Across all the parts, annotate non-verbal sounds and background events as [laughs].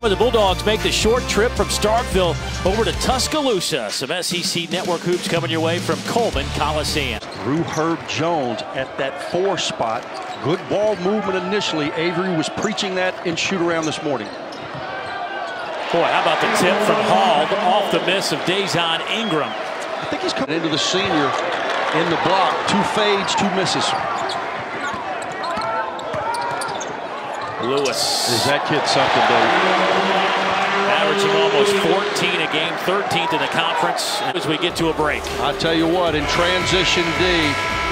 The Bulldogs make the short trip from Starkville over to Tuscaloosa. Some SEC Network hoops coming your way from Coleman Coliseum. Through Herb Jones at that four spot. Good ball movement initially. Avery was preaching that in shoot around this morning. Boy, how about the tip from Hall off the miss of Dazon Ingram. I think he's coming into the senior in the block. Two fades, two misses. Lewis. Is that kid something, Dave? Averaging almost 14 a game, 13th in the conference as we get to a break. I tell you what, in transition D,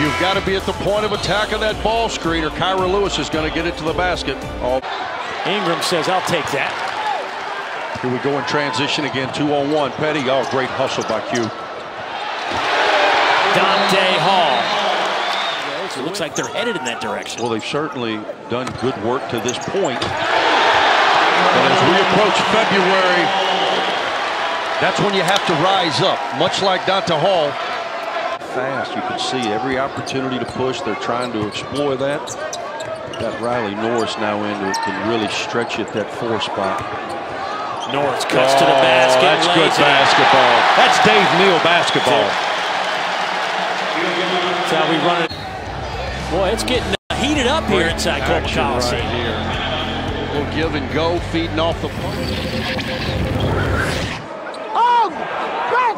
you've got to be at the point of attack of that ball screen or Kira Lewis is going to get it to the basket. Oh. Ingram says, I'll take that. Here we go in transition again, two on one. Petty, oh, great hustle by Q. Donta Hall. It looks like they're headed in that direction. Well, they've certainly done good work to this point. And as we approach February, that's when you have to rise up, much like Donta Hall. Fast, you can see every opportunity to push. They're trying to explore that. Got Riley Norris now in who can really stretch it that four spot. Norris cuts oh, to the oh, basket. That's good basketball. That's Dave Neal basketball. That's how we run it. Boy, it's getting heated up here inside Coleman Coliseum. Right here. We'll give and go, feeding off the punch. Oh, back!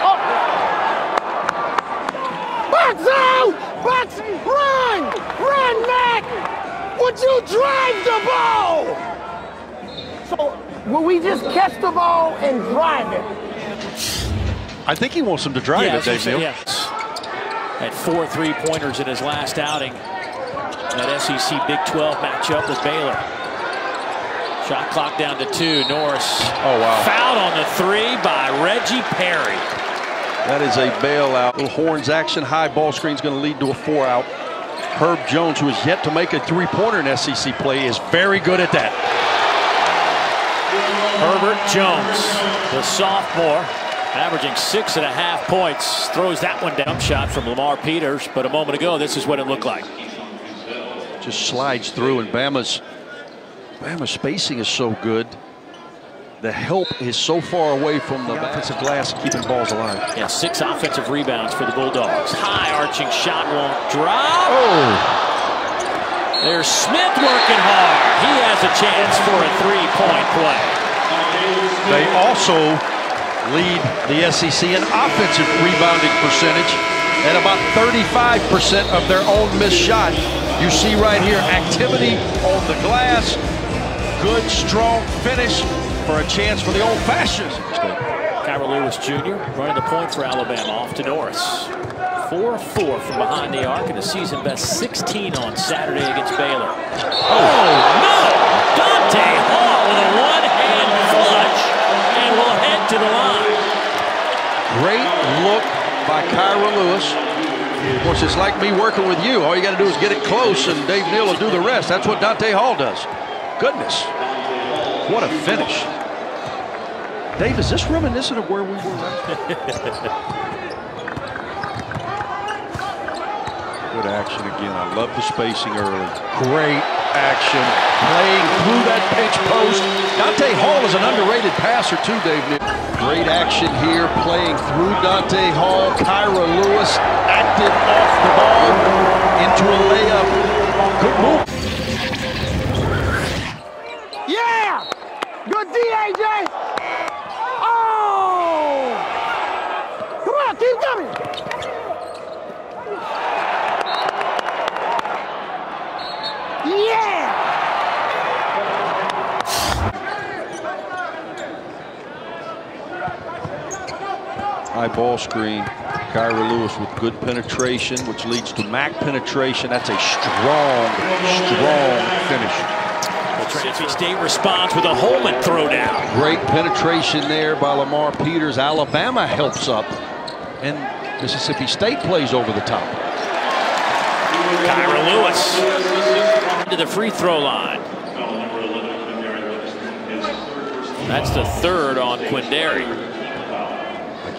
Oh. Box out! Box! Run! Run, Mac! Would you drive the ball? So, will we just catch the ball and drive it? I think he wants him to drive yeah, it, Dave Neal. Yes at four three-pointers in his last outing. That SEC Big 12 matchup with Baylor. Shot clock down to two. Norris oh, wow. fouled on the three by Reggie Perry. That is a bailout. Little horns action. High ball screen is going to lead to a four out. Herb Jones, who has yet to make a three-pointer in SEC play, is very good at that. Herbert Jones, the sophomore, averaging six and a half points. Throws that one down. Shot from Lamar Peters, but a moment ago, this is what it looked like. Just slides through, and Bama's, Bama's spacing is so good. The help is so far away from the offensive glass, keeping balls alive. Yeah, six offensive rebounds for the Bulldogs. High arching shot won't drop. Oh. There's Smith working hard. He has a chance for a three-point play. They also lead the SEC in offensive rebounding percentage at about 35% of their own missed shot. You see right here, activity on the glass. Good, strong finish for a chance for the old fashions. Kira Lewis Jr. running the point for Alabama off to Norris. 4-4 from behind the arc and a season best 16 on Saturday against Baylor. Oh, no! Donta Hall with a one-hand flush and will head to the line. Great look by Kira Lewis. Of course, it's like me working with you. All you got to do is get it close, and Dave Neal will do the rest. That's what Donta Hall does. Goodness. What a finish. Dave, is this reminiscent of where we were? [laughs] Good action again. I love the spacing early. Great action. Playing through that pitch post. Donta Hall is an underrated passer too, Dave. Great action here. Playing through Donta Hall. Kira Lewis active off the ball into a layup. Good move. Yeah! Good D, AJ! Oh! Come on, keep coming! High ball screen. Kira Lewis with good penetration, which leads to MAC penetration. That's a strong, strong finish. Mississippi State responds with a Holman throwdown. Great penetration there by Lamar Peters. Alabama helps up, and Mississippi State plays over the top. Kira Lewis to the free throw line. That's the third on Quinndary.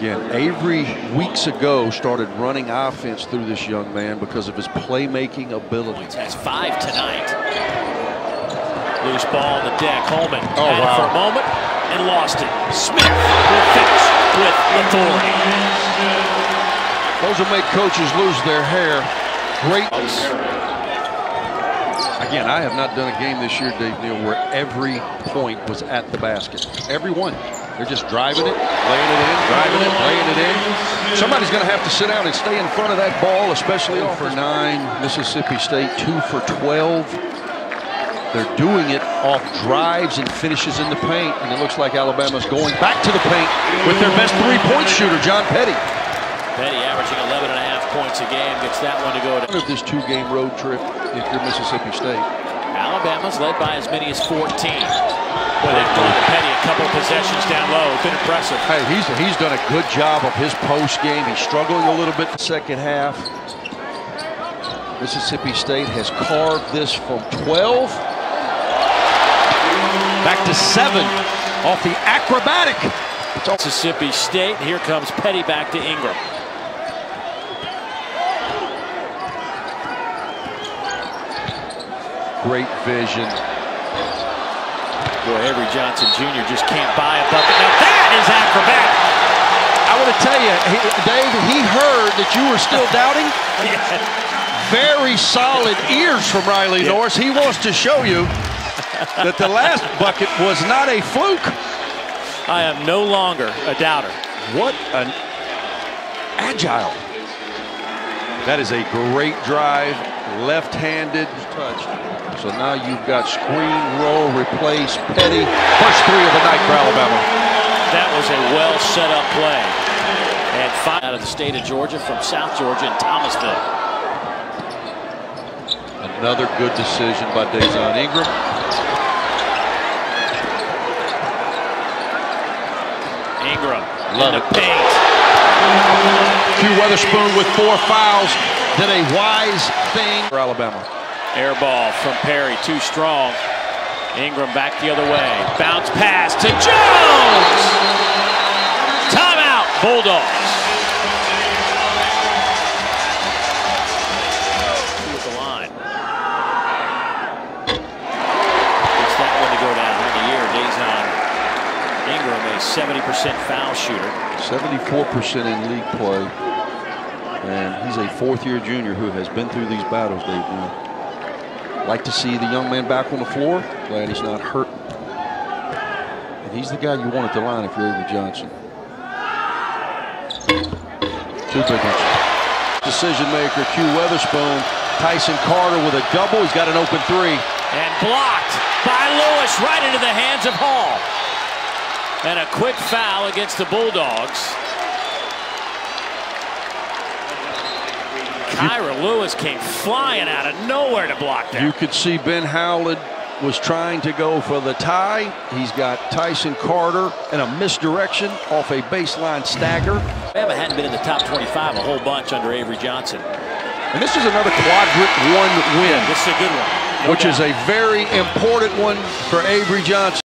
Again, Avery weeks ago started running offense through this young man because of his playmaking ability. Has five tonight. Loose ball on the deck. Holman Oh, had it for a moment and lost it. Smith will finish with authority. Those will make coaches lose their hair. Great. Again, I have not done a game this year, Dave Neal, where every point was at the basket. Every one. They're just driving it, laying it in, driving it, laying it in. Somebody's going to have to sit down and stay in front of that ball, especially off for nine. Mississippi State, two for 12. They're doing it off drives and finishes in the paint, and it looks like Alabama's going back to the paint with their best three-point shooter, John Petty. Petty averaging 11 and a half points a game gets that one to go to of this two-game road trip if you're Mississippi State. Alabama's led by as many as 14. Boy, they've gone to Petty a couple possessions down low. It's been impressive. Hey, he's he's done a good job of his post game. He's struggling a little bit in the second half. Mississippi State has carved this from 12 back to seven off the acrobatic. Mississippi State. Here comes Petty back to Ingram. great vision. Boy, Avery Johnson Jr. just can't buy a bucket. Now that is acrobatic. I want to tell you, he, Dave, he heard that you were still doubting. [laughs] Very solid ears from Riley Yeah. Norris. He wants to show you that the last bucket was not a fluke. I am no longer a doubter. What an agile. That is a great drive, left-handed. So now you've got screen roll, replace Petty. First three of the night for Alabama. That was a well set up play. And five out of the state of Georgia from South Georgia and Thomasville. Another good decision by Dazon Ingram. Ingram Love in the it. paint. Q Weatherspoon with four fouls did a wise thing for Alabama. Air ball from Perry, too strong. Ingram back the other way. Bounce pass to Jones. Timeout, Bulldogs. 70% foul shooter. 74% in league play. And he's a fourth year junior who has been through these battles, Dave. Like to see the young man back on the floor. Glad he's not hurt. And he's the guy you want at the line if you're Avery Johnson. Two. Decision maker, Q Weatherspoon. Tyson Carter with a double. He's got an open three. And blocked by Lewis right into the hands of Hall. And a quick foul against the Bulldogs. Kira Lewis came flying out of nowhere to block that. You could see Ben Howland was trying to go for the tie. He's got Tyson Carter in a misdirection off a baseline stagger. Alabama hadn't been in the top 25 a whole bunch under Avery Johnson. And this is another quadrant one win, This is a good one. no which is a very important one for Avery Johnson.